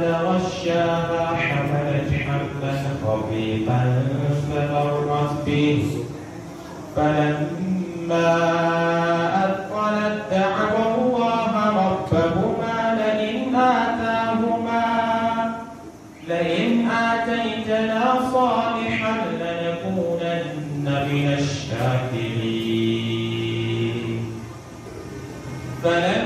تغشاها حملت حملا خفيفا فمرت به. فلما أثقلت دعوا الله ربهما لئن آتاهما لئن آتيتنا صالحا لنكونن من الشاكرين. فلما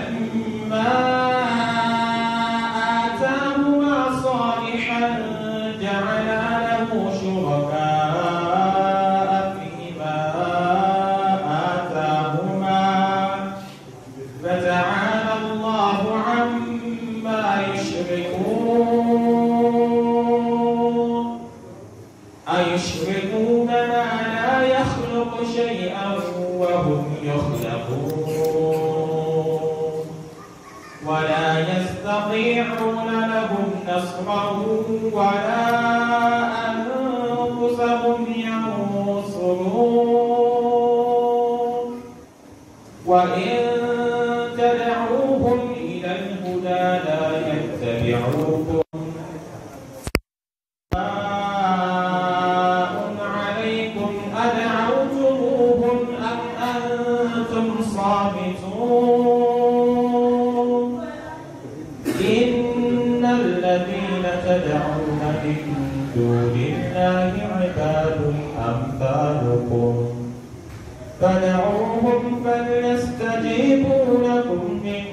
يستطيعون لهم نصرا ولا أنفسهم ينصرون. وإن تدعوهم إلى الهدى لا يتبعوكم. عباد أمثالكم. فدعوهم فليستجيبوا لكم إن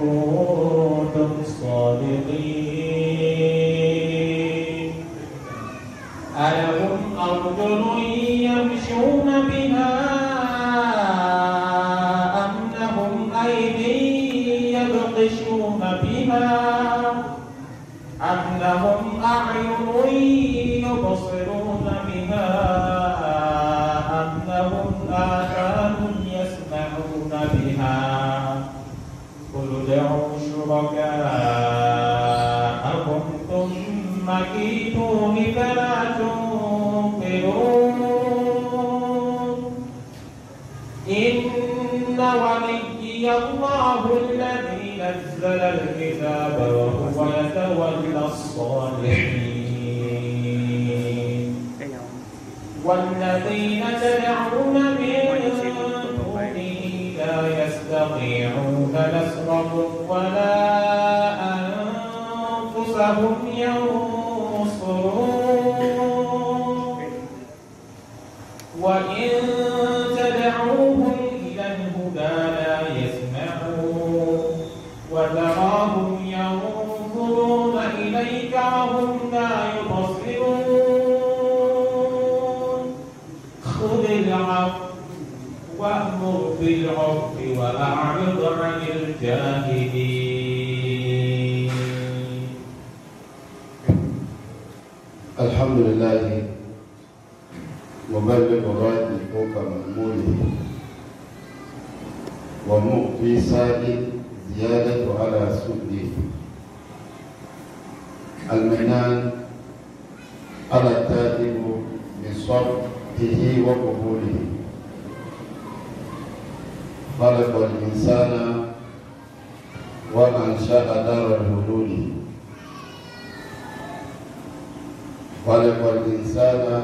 كنتم صادقين. ألهم أرجل يمشون بها أم لهم أيدي يبطشون بها أم لهم أعين ادعوا شركاءكم ثم كيدون فلا تنظرون إن وليي الله الذي نزل الكتاب وهو يتولى الصالحين. والذين تدعون نصرهم ولا أنفسهم ينصرون. وإن تدعوهم إلى الهدى لا يسمعون. وتراهم ينظرون إليك وهم لا يبصرون. خذ العفو وأمر بالعرف وأعرض عن الجاهلين الحمد لله مبلغ الراد فوق مأموله ومؤتي سائل زيادة على سده المنان على التائب بصرفه وقبوله. خلق الإنسان وأنشأ دار الهلول خلق الإنسان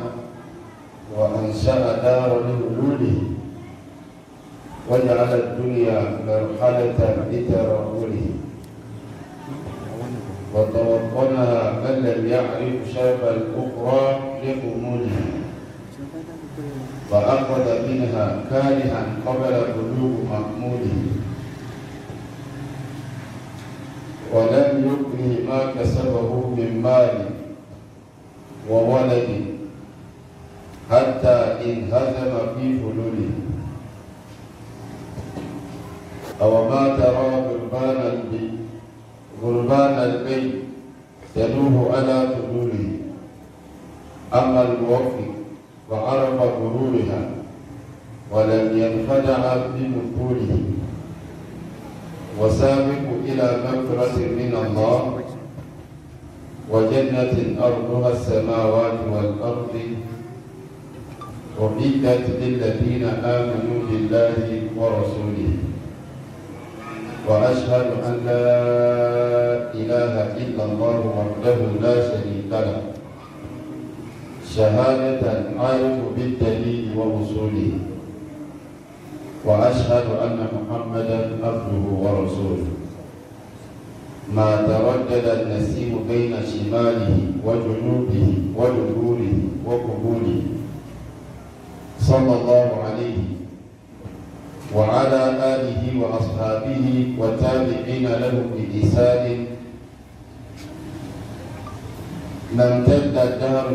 وأنشأ دار الهلول وجعل الدنيا مرحلة لترهله وتوطنها من لم يعرف شرب الأخرى لخمولها فأخذ منها كارها قبل بلوغ مأموله ولم يكره ما كسبه من مال وولد حتى انهزم في فلوله أو ما ترى غربان البيت غربان البيت تدوه على طلوله أما الموفق وعرف غرورها ولم ينخدع بمثوله وسابق إلى مغفرة من الله وجنة أرضها السماوات والأرض أعدت للذين آمنوا بالله ورسوله. وأشهد أن لا إله إلا الله وحده لا شريك له. شهادة عارف بالدليل ووصوله وأشهد أن محمدا عبده ورسوله. ما تردد النسيم بين شماله وجنوبه ودبوره وقبوله. صلى الله عليه وعلى آله وأصحابه والتابعين له بإحسان ما امتد الدهر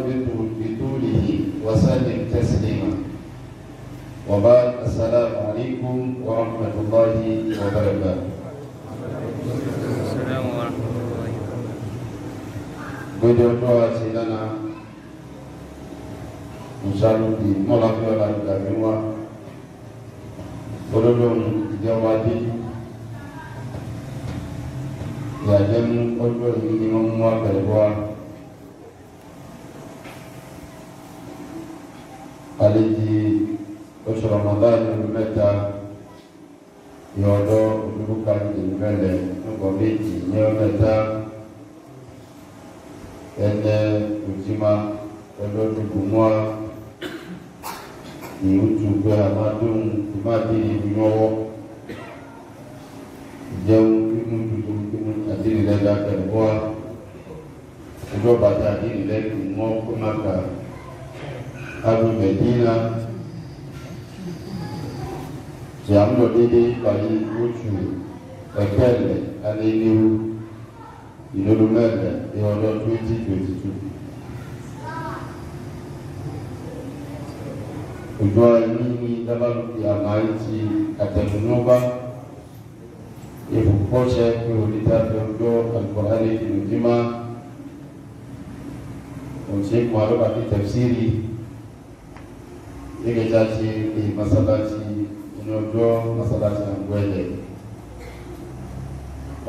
بطوله وسلم تسليما وبعد السلام عليكم ورحمة الله وبركاته السلام ورحمة الله gbede ọjọ́ àti lánà musalubi mọ́láfíọ́lá ìgbàgbé wa olólùm ìjọba dé ìyàjẹ́ mú ọjọ́ yìí ni wọ́n mú àgbẹ̀rẹ̀ wa Aliji, oṣù ramadan ní mẹ́ta ní ọdọ olùkọ́ ìmẹlẹ nígbà méjì ní mẹ́ta. Ẹnẹ òjìmá ẹlọdúnkùnmọa ìhùtùgbẹ amadóhùn ìmáàdìrí ìyọwọ ìjẹun nínú tuntun nínú àdìrí lẹdá kẹlẹbọa ìjọba àti àdìrí lẹkùn mọ kọmáka agbègbè Medina tí a ń lọ déédéé parí oṣù ẹ̀kẹ́lẹ̀ alẹ́lẹ́wò ìlọ́dún mẹ́lẹ̀ ní ọdún twenty twenty two. ojú ẹni ní dábàlùkì àmàlí ti àtẹnudọ́gba ìfòkúkọ́ṣẹ́ pé onídàájọ́ ọjọ́ àgbọ̀hálẹ̀ ìlú jimá òun ṣe é kún alọ́bàbí tẹ̀síìrì gẹ́gẹ́ já ṣe pé masalasi ní ọjọ́ masalasi àgbo ẹ̀lẹ̀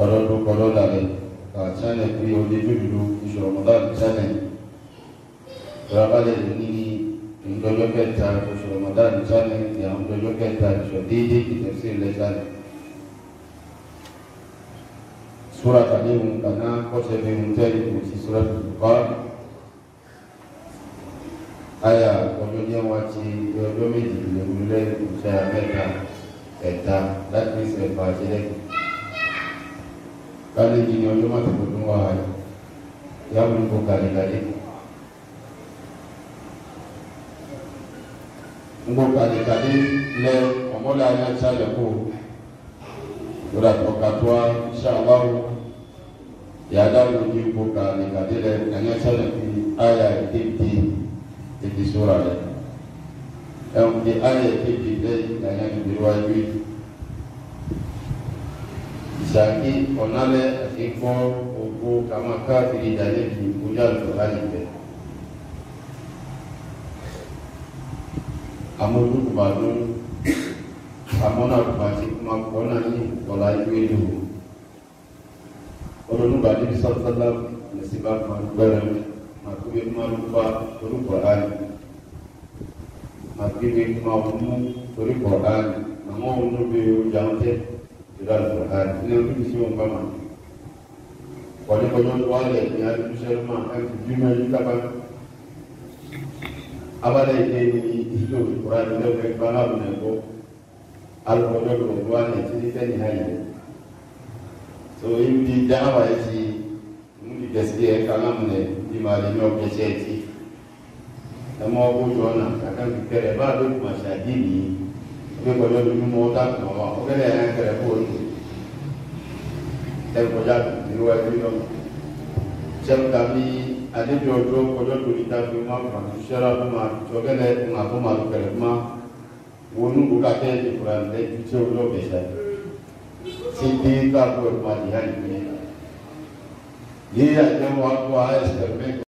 ọlọ́dún kọlọ́dà rẹ̀ kà chánẹ̀ pé ọdẹ jòdòdó iṣu ọmọdá chánẹ̀ ìrọ̀bálẹ̀ ní ìdọ́jọ́ kẹta iṣu ọmọdá chánẹ̀ ní àwọn ìdọ́jọ́ kẹta iṣu déédéé kìtẹ̀sí ilẹ̀ chánẹ̀. sura tàbí ohun kaná kọ́sẹ̀ bí ohun tẹ́lẹ̀ kò sí sura tó kọ́ àyà ọjọ́ méjì ìlẹ̀kùn lẹ́yìn ìṣẹ́ mẹ́ta ẹ̀ta láti ní ìṣẹ̀ ẹ̀fà àti lẹ́kùn. kálíjì ni ọjọ́ mọ́tò tó tún wà áyà yàgò ní kò kàlíkàlí. ngo kàlíkàlí lẹ ọmọlẹ ayé àti àlẹkù lórí àtọkàtúwa ṣàlàwò yàdáwò ní kò kàlíkàlí lẹ ẹ̀yẹ sọ̀rọ̀ fi àyà ìdí ìdí ìdí sọ̀rọ̀ rẹ̀ ẹ̀wọ̀n di ayé kejì lẹ́yìn nàá níbi wájú yìí. Ìsàkí ọ̀nàlẹ́ àti kọ́ ògbó kàmá káàkiri ìdálẹ́bi ìkúnjà lọ́la níbẹ̀. Amójúkùbàdún amọ́nàkùbà ti kúmá kọ́nà ní ìkọ̀lá ìlú ìlú. Olólùbàdún sọ́tọ́lá ní síbá kan gbẹ̀rẹ̀ màkúbẹ́ mọ́lúbà olùkọ́lá yìí hakili kuma humu tori qur'an amma hunu be yo jante ira qur'an ina ku si on kama wani ko non wale ni ari musulma an juma ni kaba abale ke ni ido qur'an da ke bana ne ko al ko do ko wale ni hayi so in di dawa yi mun di gaskiya kalamu ne di mali no ẹmọ owó yọ ọ̀nà kàkà kìkẹrẹ bá a ló kùmà sí àdé nìyí ọbẹ kọjá ló ní mọ ọdá kùmà wà ọgẹdẹ yẹn kẹrẹ kó o ní ẹ kọjá nínú ẹbí lọ sẹmu tàbí àdébí ọjọ kọjá tó ní tàbí má fà sẹra kó má tó ọgẹdẹ má kó má tó kẹrẹ má wọnú kó kàkẹ ìkura ní ẹbí tí o lọ bẹsẹ ti dé káàkó ẹkọ àdìyà nìyẹn yíyá jẹ́ wọn kó àyẹ̀sẹ̀ mẹ́kọ̀ọ́.